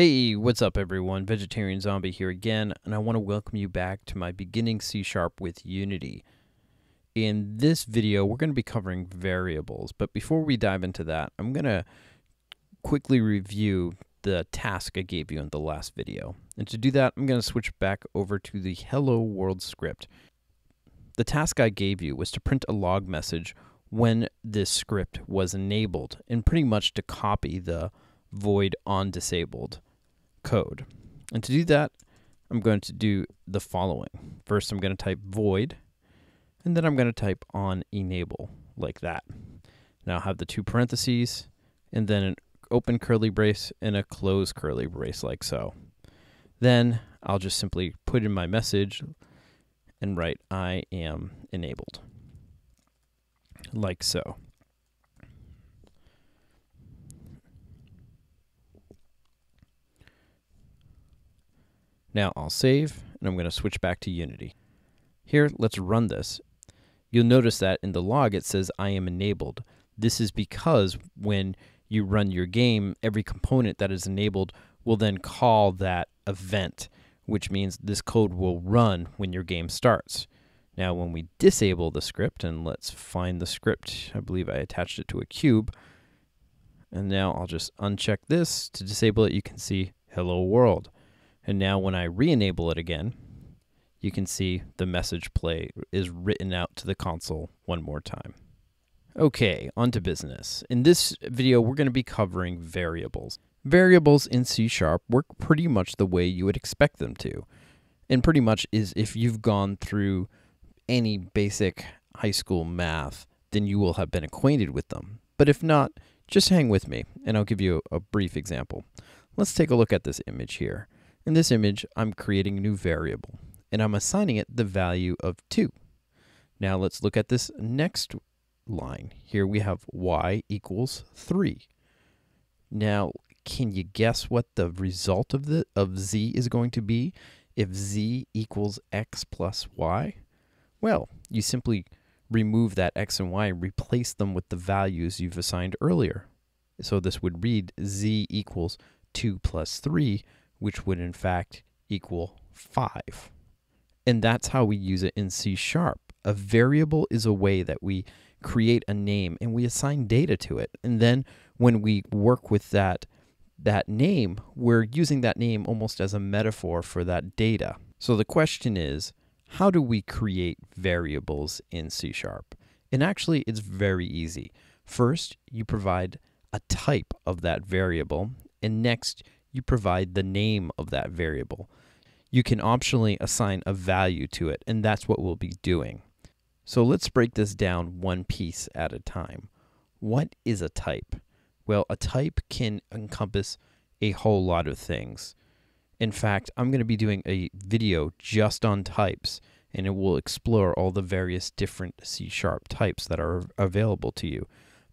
Hey, what's up everyone? Vegetarian Zombie here again, and I want to welcome you back to my beginning C Sharp with Unity. In this video, we're going to be covering variables, but before we dive into that, I'm going to quickly review the task I gave you in the last video. And to do that, I'm going to switch back over to the hello world script. The task I gave you was to print a log message when this script was enabled, and pretty much to copy the void on disabled code. And to do that, I'm going to do the following. First, I'm going to type void, and then I'm going to type on enable like that. Now I have the two parentheses, and then an open curly brace and a close curly brace like so. Then I'll just simply put in my message and write I am enabled like so. Now I'll save, and I'm going to switch back to Unity. Here, let's run this. You'll notice that in the log it says I am enabled. This is because when you run your game, every component that is enabled will then call that event, which means this code will run when your game starts. Now, when we disable the script, and let's find the script, I believe I attached it to a cube. And now I'll just uncheck this to disable it. You can see hello world. And now when I re-enable it again, you can see the message play is written out to the console one more time. Okay, on to business. In this video, we're going to be covering variables. Variables in C Sharp work pretty much the way you would expect them to. And pretty much is if you've gone through any basic high school math, then you will have been acquainted with them. But if not, just hang with me and I'll give you a brief example. Let's take a look at this image here. In this image, I'm creating a new variable, and I'm assigning it the value of 2. Now let's look at this next line. Here we have y equals 3. Now, can you guess what the result of the of z is going to be if z equals x plus y? Well, you simply remove that x and y and replace them with the values you've assigned earlier. So this would read z equals 2 plus 3, which would in fact equal 5. And that's how we use it in C Sharp. A variable is a way that we create a name and we assign data to it. And then when we work with that that name, we're using that name almost as a metaphor for that data. So the question is, how do we create variables in C Sharp? And actually, it's very easy. First, you provide a type of that variable, and next, you provide the name of that variable. You can optionally assign a value to it, and that's what we'll be doing. So let's break this down one piece at a time. What is a type? Well, a type can encompass a whole lot of things. In fact, I'm going to be doing a video just on types, and it will explore all the various different C sharp types that are available to you.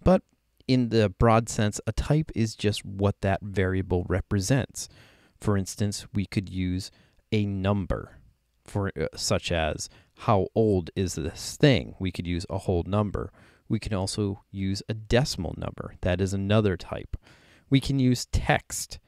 But in the broad sense, a type is just what that variable represents. For instance, we could use a number, for uh, such as how old is this thing? We could use a whole number. We can also use a decimal number. That is another type. We can use text,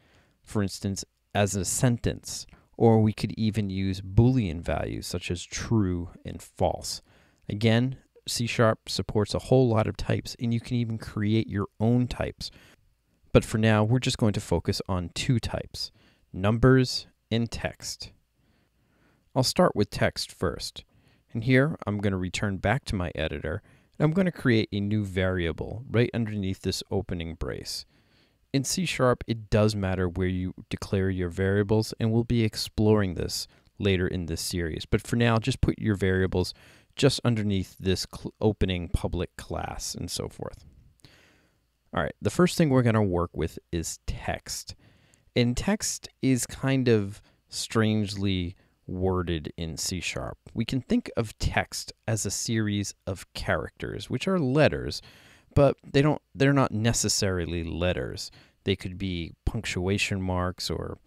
for instance, as a sentence, or we could even use Boolean values such as true and false. Again, C Sharp supports a whole lot of types, and you can even create your own types. But for now, we're just going to focus on two types, numbers and text. I'll start with text first. And here, I'm going to return back to my editor, and I'm going to create a new variable right underneath this opening brace. In C Sharp, it does matter where you declare your variables, and we'll be exploring this later in this series. But for now, just put your variables just underneath this opening public class and so forth. All right, the first thing we're going to work with is text. And text is kind of strangely worded in C Sharp. We can think of text as a series of characters, which are letters, but they don't they're not necessarily letters. They could be punctuation marks or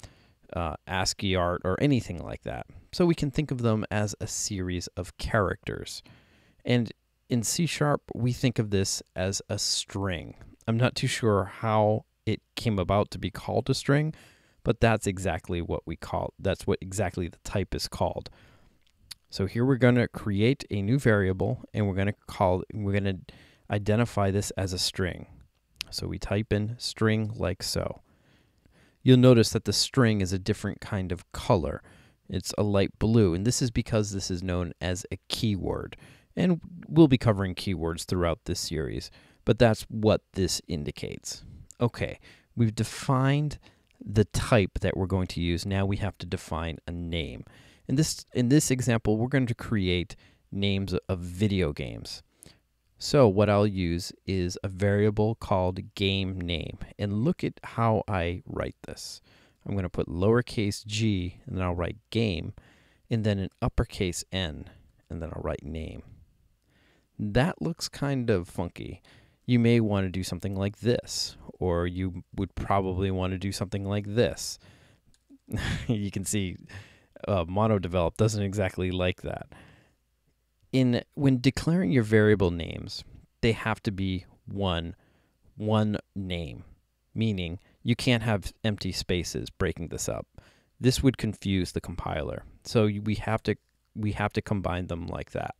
uh, ASCII art or anything like that. So we can think of them as a series of characters. And in C sharp, we think of this as a string. I'm not too sure how it came about to be called a string, but that's exactly what we call that's what exactly the type is called. So here we're going to create a new variable and we're going to call we're going to identify this as a string. So we type in string like so. You'll notice that the string is a different kind of color. It's a light blue, and this is because this is known as a keyword. And we'll be covering keywords throughout this series, but that's what this indicates. Okay, we've defined the type that we're going to use. Now we have to define a name. In this in this example, we're going to create names of video games. So what I'll use is a variable called game name. And look at how I write this. I'm going to put lowercase g and then I'll write game and then an uppercase n and then I'll write name. That looks kind of funky. You may want to do something like this, or you would probably want to do something like this. you can see uh, MonoDevelop doesn't exactly like that in when declaring your variable names, they have to be one one name, meaning you can't have empty spaces breaking this up. This would confuse the compiler. So we have to we have to combine them like that.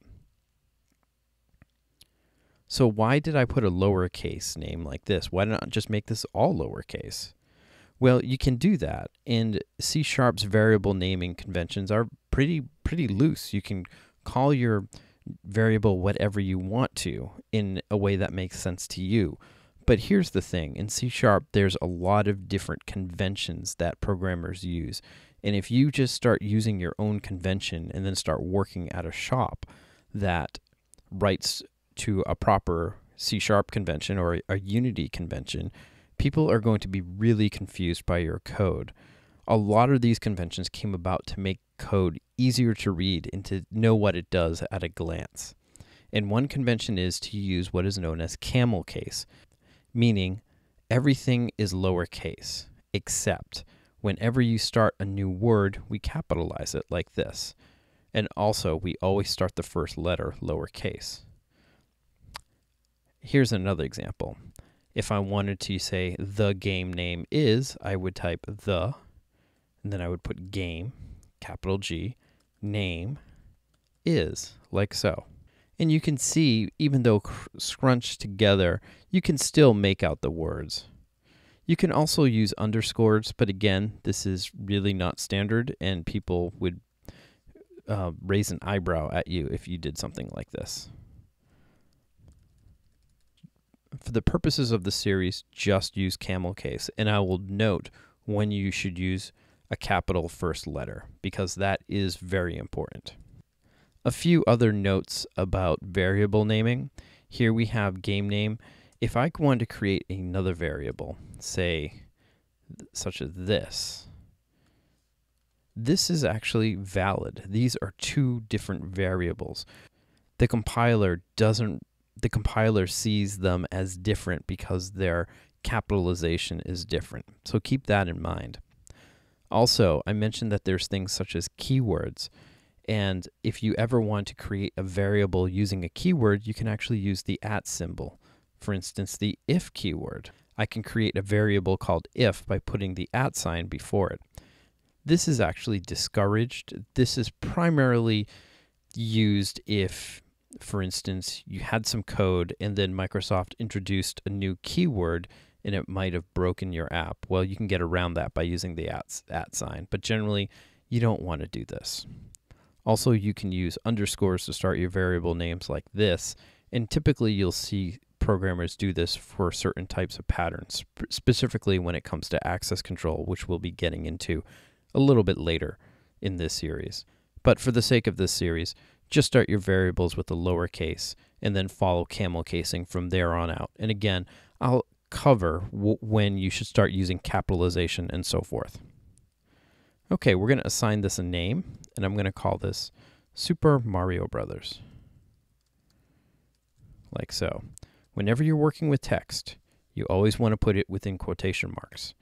So why did I put a lowercase name like this? Why not just make this all lowercase? Well, you can do that, and C Sharp's variable naming conventions are pretty pretty loose. You can call your variable whatever you want to in a way that makes sense to you. But here's the thing in C Sharp, there's a lot of different conventions that programmers use. And if you just start using your own convention and then start working at a shop that writes to a proper C Sharp convention or a Unity convention, people are going to be really confused by your code. A lot of these conventions came about to make code easier to read and to know what it does at a glance. And one convention is to use what is known as camel case, meaning everything is lowercase, except whenever you start a new word, we capitalize it like this. And also, we always start the first letter lowercase. Here's another example. If I wanted to say the game name is, I would type the, and then I would put game, capital G, name is, like so. And you can see, even though scrunched together, you can still make out the words. You can also use underscores, but again, this is really not standard, and people would uh, raise an eyebrow at you if you did something like this. For the purposes of the series, just use camel case, and I will note when you should use a capital first letter because that is very important. A few other notes about variable naming. Here we have game name. If I wanted to create another variable, say such as this, this is actually valid. These are two different variables. The compiler doesn't the compiler sees them as different because their capitalization is different. So keep that in mind. Also, I mentioned that there's things such as keywords. And if you ever want to create a variable using a keyword, you can actually use the at symbol. For instance, the if keyword. I can create a variable called if by putting the at sign before it. This is actually discouraged. This is primarily used if, for instance, you had some code and then Microsoft introduced a new keyword and it might have broken your app. Well, you can get around that by using the at, at sign, but generally you don't want to do this. Also, you can use underscores to start your variable names like this, and typically you'll see programmers do this for certain types of patterns, specifically when it comes to access control, which we'll be getting into a little bit later in this series. But for the sake of this series, just start your variables with a lowercase and then follow camel casing from there on out. And again, I'll cover when you should start using capitalization and so forth. Okay, we're going to assign this a name, and I'm going to call this Super Mario Brothers. Like so. Whenever you're working with text, you always want to put it within quotation marks.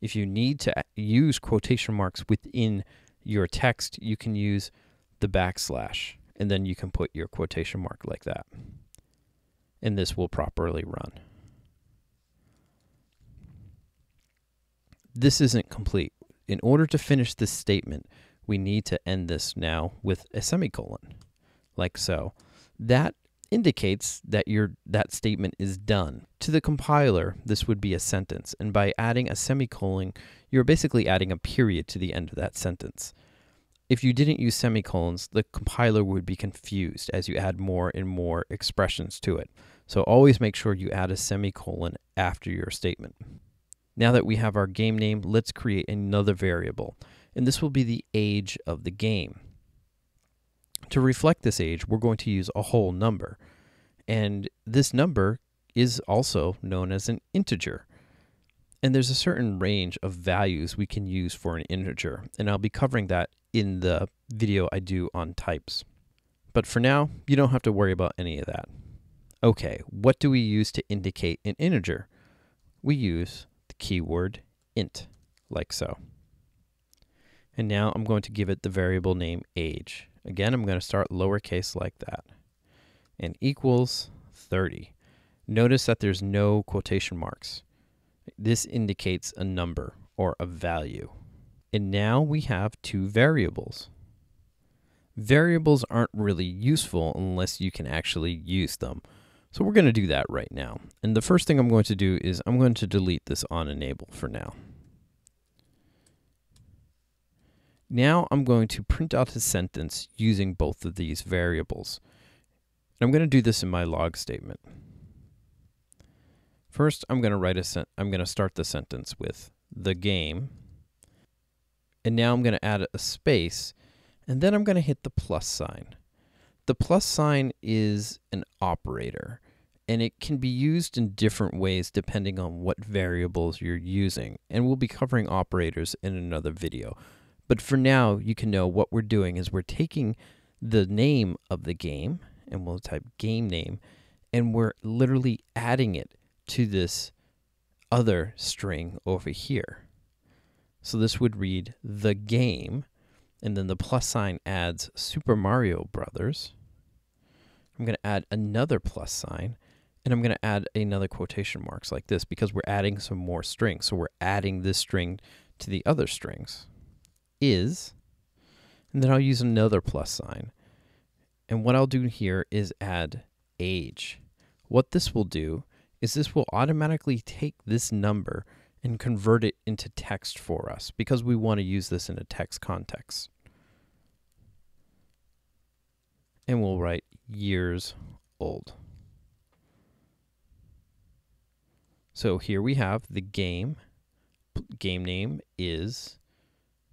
If you need to use quotation marks within your text, you can use the backslash, and then you can put your quotation mark like that. And this will properly run. This isn't complete. in order to finish this statement, we need to end this now with a semicolon, like so. That indicates that your that statement is done. To the compiler, this would be a sentence, and by adding a semicolon, you're basically adding a period to the end of that sentence. If you didn't use semicolons, the compiler would be confused as you add more and more expressions to it. So always make sure you add a semicolon after your statement. Now that we have our game name, let's create another variable, and this will be the age of the game. To reflect this age, we're going to use a whole number. And this number is also known as an integer. And there's a certain range of values we can use for an integer, and I'll be covering that in the video I do on types. But for now, you don't have to worry about any of that. Okay, what do we use to indicate an integer? We use keyword int, like so. And now I'm going to give it the variable name age. Again, I'm going to start lowercase like that. And equals 30. Notice that there's no quotation marks. This indicates a number or a value. And now we have two variables. Variables aren't really useful unless you can actually use them. So we're going to do that right now. And the first thing I'm going to do is I'm going to delete this on enable for now. Now I'm going to print out a sentence using both of these variables. And I'm going to do this in my log statement. First, I'm going to write a I'm going to start the sentence with the game. And now I'm going to add a space and then I'm going to hit the plus sign. The plus sign is an operator and it can be used in different ways depending on what variables you're using. And we'll be covering operators in another video. But for now, you can know what we're doing is we're taking the name of the game, and we'll type game name, and we're literally adding it to this other string over here. So this would read the game, and then the plus sign adds Super Mario Brothers. I'm going to add another plus sign, and I'm going to add another quotation marks like this because we're adding some more strings. So we're adding this string to the other strings is, and then I'll use another plus sign. And what I'll do here is add age. What this will do is this will automatically take this number and convert it into text for us because we want to use this in a text context. And we'll write years old. So here we have the game. Game name is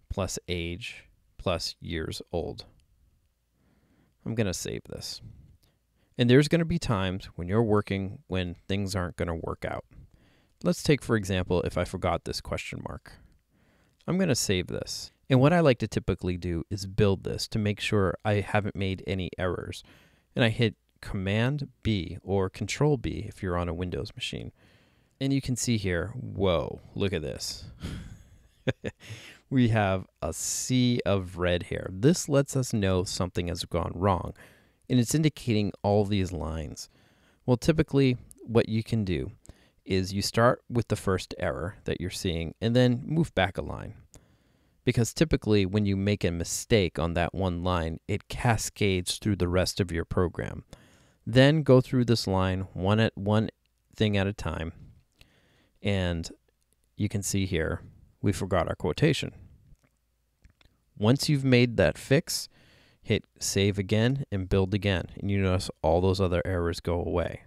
plus age plus years old. I'm going to save this. And there's going to be times when you're working when things aren't going to work out. Let's take, for example, if I forgot this question mark. I'm going to save this. And what I like to typically do is build this to make sure I haven't made any errors. And I hit Command B or Control B if you're on a Windows machine. And you can see here, whoa, look at this. we have a sea of red here. This lets us know something has gone wrong, and it's indicating all these lines. Well, typically, what you can do is you start with the first error that you're seeing and then move back a line. Because typically, when you make a mistake on that one line, it cascades through the rest of your program. Then go through this line one at one thing at a time. And you can see here, we forgot our quotation. Once you've made that fix, hit save again and build again, and you notice all those other errors go away.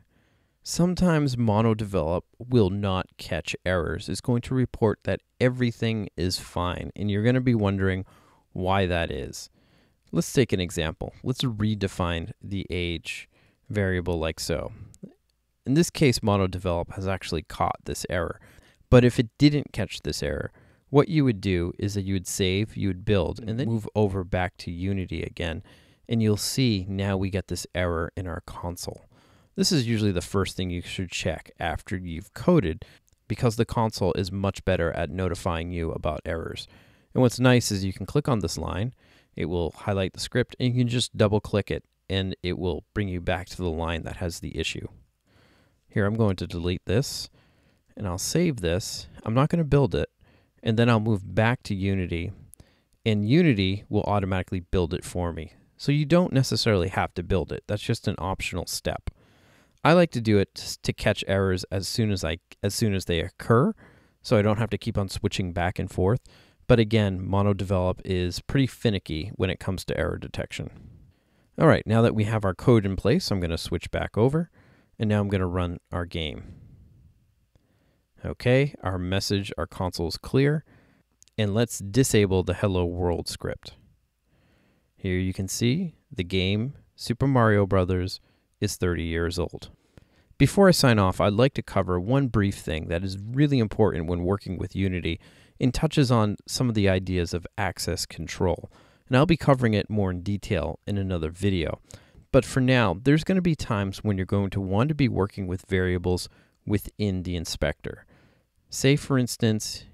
Sometimes MonoDevelop will not catch errors. It's going to report that everything is fine, and you're going to be wondering why that is. Let's take an example. Let's redefine the age variable like so. In this case, MonoDevelop has actually caught this error. But if it didn't catch this error, what you would do is that you would save, you would build, and then mm-hmm. move over back to Unity again. And you'll see now we get this error in our console. This is usually the first thing you should check after you've coded because the console is much better at notifying you about errors. And what's nice is you can click on this line, it will highlight the script, and you can just double click it and it will bring you back to the line that has the issue. Here, I'm going to delete this and I'll save this. I'm not going to build it and then I'll move back to Unity, and Unity will automatically build it for me. So you don't necessarily have to build it. That's just an optional step. I like to do it to catch errors as soon as I as soon as they occur, so I don't have to keep on switching back and forth. But again, MonoDevelop is pretty finicky when it comes to error detection. All right, now that we have our code in place, I'm going to switch back over, and now I'm going to run our game. Okay, our message, our console is clear, and let's disable the hello world script. Here you can see the game Super Mario Brothers is 30 years old. Before I sign off, I'd like to cover one brief thing that is really important when working with Unity and touches on some of the ideas of access control. And I'll be covering it more in detail in another video. But for now, there's going to be times when you're going to want to be working with variables within the inspector. Say, for instance,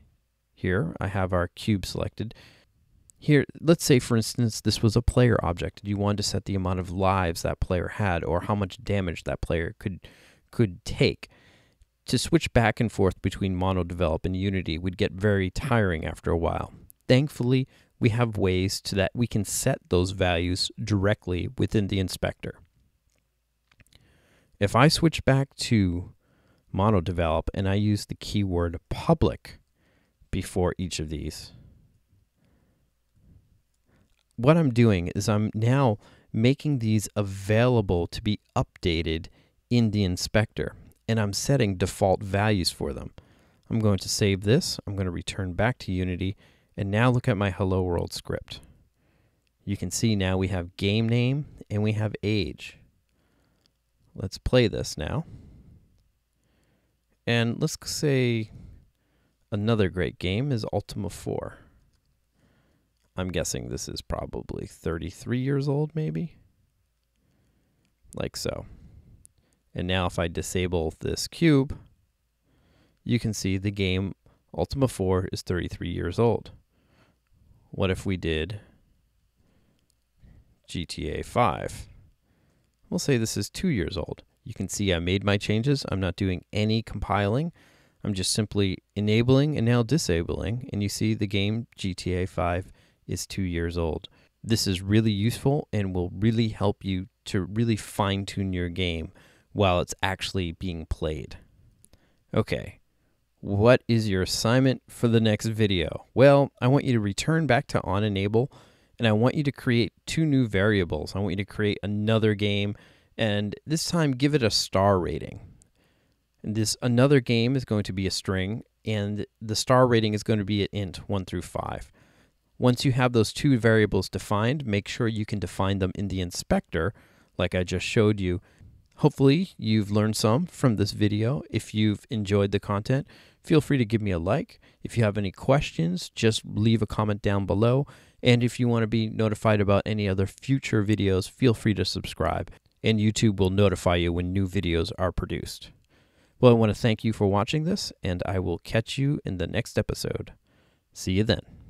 here I have our cube selected. Here, let's say, for instance, this was a player object. You wanted to set the amount of lives that player had or how much damage that player could could take. To switch back and forth between MonoDevelop and Unity would get very tiring after a while. Thankfully, we have ways to that we can set those values directly within the inspector. If I switch back to MonoDevelop and I use the keyword public before each of these, what I'm doing is I'm now making these available to be updated in the inspector and I'm setting default values for them. I'm going to save this. I'm going to return back to Unity and now look at my hello world script. You can see now we have game name and we have age. Let's play this now. And let's say another great game is Ultima 4. I'm guessing this is probably 33 years old, maybe? Like so. And now if I disable this cube, you can see the game Ultima 4 is 33 years old. What if we did GTA 5? We'll say this is two years old. You can see I made my changes. I'm not doing any compiling. I'm just simply enabling and now disabling. And you see the game GTA 5 is two years old. This is really useful and will really help you to really fine tune your game while it's actually being played. Okay, what is your assignment for the next video? Well, I want you to return back to onEnable and I want you to create two new variables. I want you to create another game and this time give it a star rating. And this another game is going to be a string and the star rating is going to be at int 1 through 5. Once you have those two variables defined, make sure you can define them in the inspector like I just showed you Hopefully, you've learned some from this video. If you've enjoyed the content, feel free to give me a like. If you have any questions, just leave a comment down below. And if you want to be notified about any other future videos, feel free to subscribe, and YouTube will notify you when new videos are produced. Well, I want to thank you for watching this, and I will catch you in the next episode. See you then.